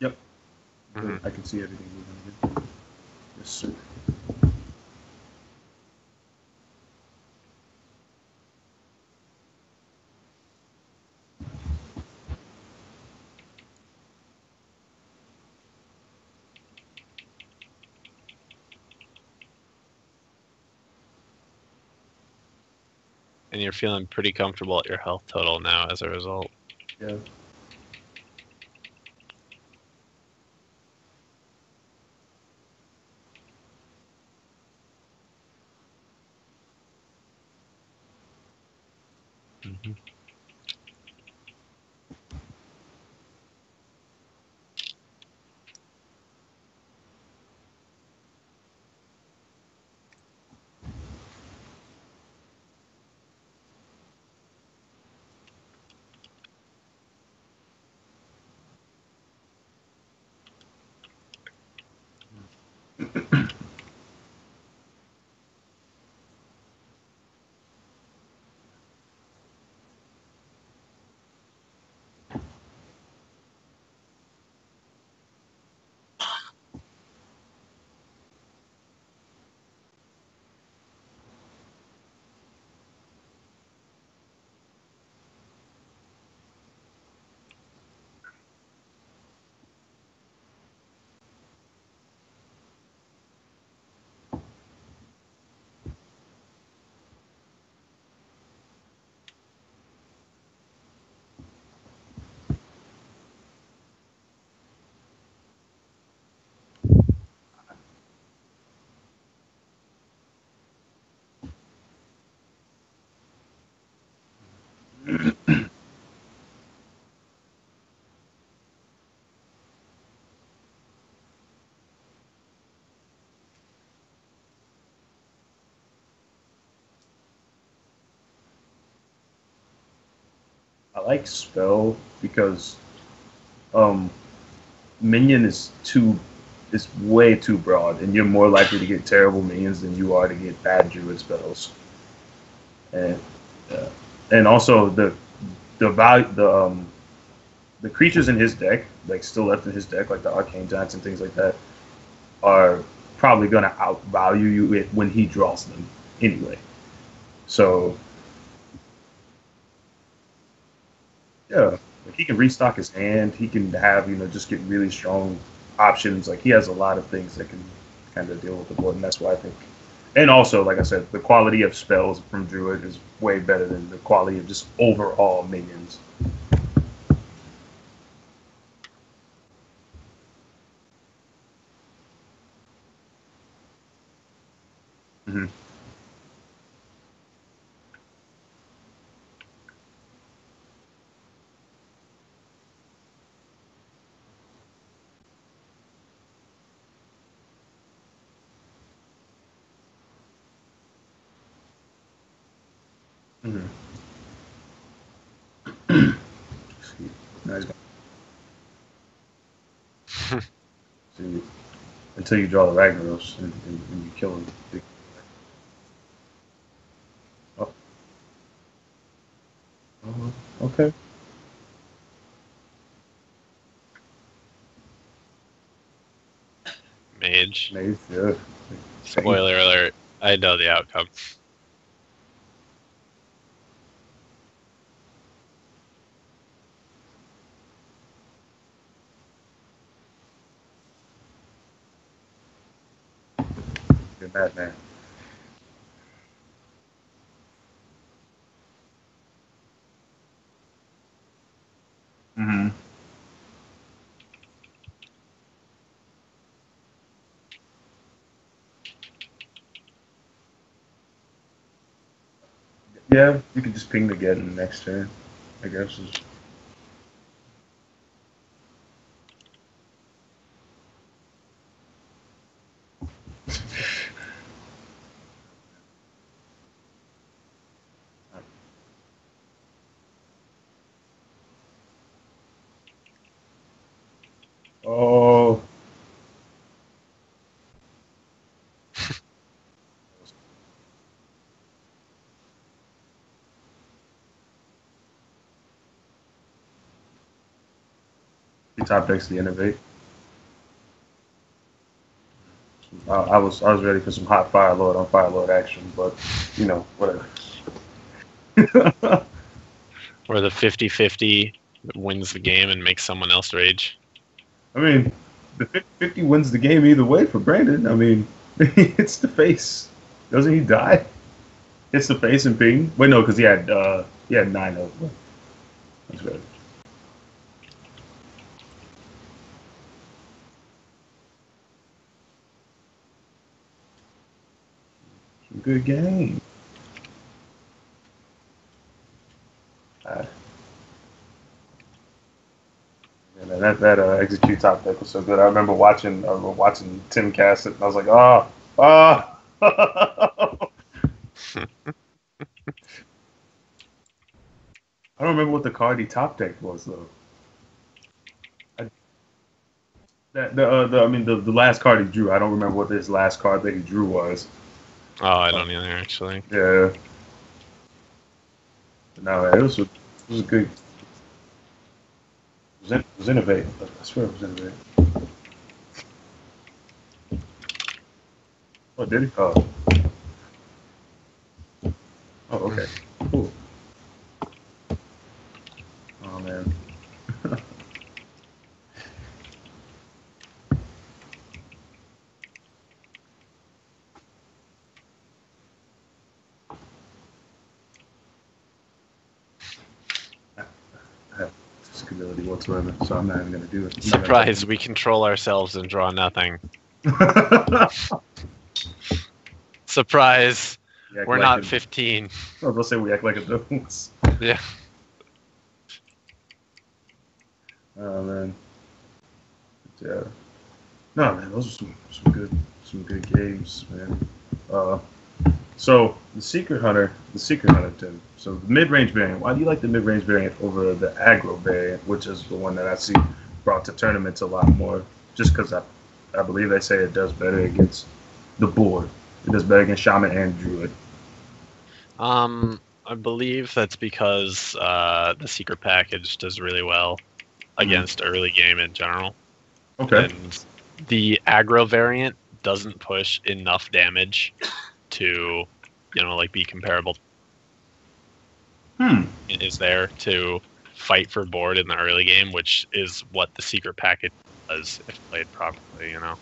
Yep. Mhm. I can see everything moving. Yes, sir. And you're feeling pretty comfortable at your health total now as a result. Yeah. Mhm. I like spell because um minion is too is way too broad and you're more likely to get terrible minions than you are to get bad druid spells. And uh, and also the the value the um the creatures in his deck, like still left in his deck, like the arcane giants and things like that, are probably gonna outvalue you when he draws them anyway. So Yeah, like he can restock his hand. He can have you know just get really strong options. Like he has a lot of things that can kind of deal with the board, and that's why I think. And also, like I said, the quality of spells from Druid is way better than the quality of just overall minions. hmm now he's gonna until you draw the Ragnaros and, and, and you kill him. Oh. Oh, okay. Mage. Nice. Yeah. Spoiler alert. I know the outcome. You're mad, man. Mm-hmm. Yeah, you can just ping the get in the next turn, I guess. Oh. Top decks to Innervate. I, I was I was ready for some hot fire lord on fire lord action, but you know whatever. or the 50-50 wins the game and makes someone else rage. I mean, the 50 wins the game either way for Brandon. I mean, it's the face. Doesn't he die? It's the face and ping. Wait, no, because he had uh, he had nine of them. That's right. Good game. Uh, and then that that uh, execute top deck was so good. I remember watching uh, watching Tim cast it, and I was like, oh, oh. I don't remember what the card he top deck was though. I, that the, uh, the I mean the, the last card he drew. I don't remember what his last card that he drew was. Oh, I don't either actually. Yeah. No, it was a, it was a good. It was, in, was innovative. I swear it was innovative. Oh, did he? Oh. Oh, okay. Cool. Oh man. I have disability whatsoever, so I'm not even gonna do it. I'm not gonna- Surprise, we control ourselves and draw nothing. Surprise, We We're like not it- 15. I was gonna say we act like adults. Yeah. Oh man. Yeah. No man, those are some, some good some good games, man. Uh so the Secret Hunter, the Secret Hunter Tim. So the mid range variant, why do you like the mid range variant over the aggro variant, which is the one that I see brought to tournaments a lot more? Just because I I believe they say it does better against the board. It does better against Shaman and Druid. Um, I believe that's because uh, the secret package does really well against early game in general. Okay. And the aggro variant doesn't push enough damage to, you know, like be comparable. Hmm. It is there to fight for board in the early game, which is what the secret package does if played properly, you know.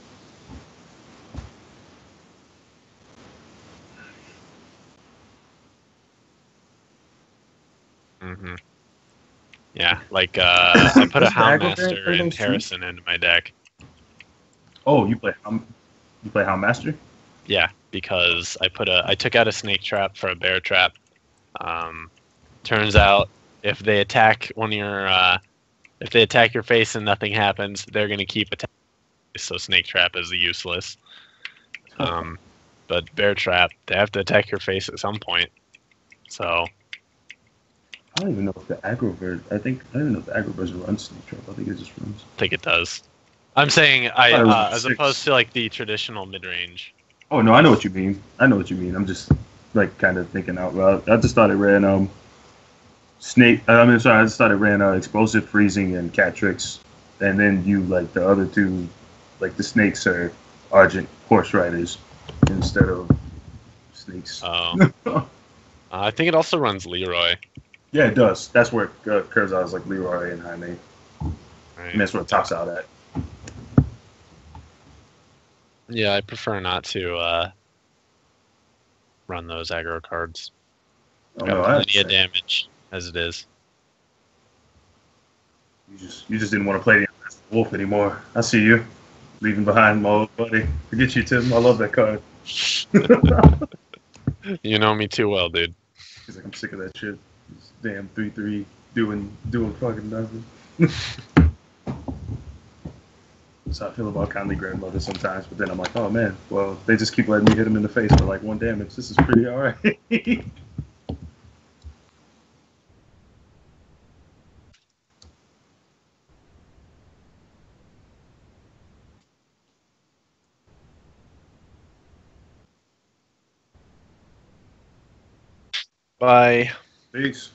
mm-hmm. Yeah, like uh, I put a Does the Houndmaster and? Harrison into my deck. Oh, you play um, you play Houndmaster? Yeah, because I put a I took out a snake trap for a bear trap. Um, turns out if they attack one of your uh, if they attack your face and nothing happens, they're gonna keep attacking. So snake trap is useless. Um, but bear trap, they have to attack your face at some point. So I don't even know if the aggro version. I think I don't even know if the aggro version runs Snake Trap. I think it just runs. I think it does. I'm saying I uh, as opposed to like the traditional mid range. Oh no, I know what you mean. I know what you mean. I'm just like kind of thinking out loud. I just thought it ran um snake. I mean, sorry, I just thought it ran uh, explosive freezing and cat tricks, and then you like the other two, like the snakes are argent horse riders instead of snakes. Um, uh, I think it also runs Leeroy. yeah, it does. That's where it uh, curves out as like Leeroy and Jaime. Right? And that's where it tops out at. Yeah, I prefer not to uh, run those aggro cards. Oh, no, plenty of damage as it is. You just you just didn't want to play the Wolf anymore. I see you leaving behind my old buddy. Forget you, Tim. I love that card. You know me too well, dude. He's like, I'm sick of that shit. This damn three three doing doing fucking nothing. That's how I feel about kindly grandmother sometimes, but then I'm like, oh man, well they just keep letting me hit him in the face for like one damage. This is pretty alright. Bye. Peace.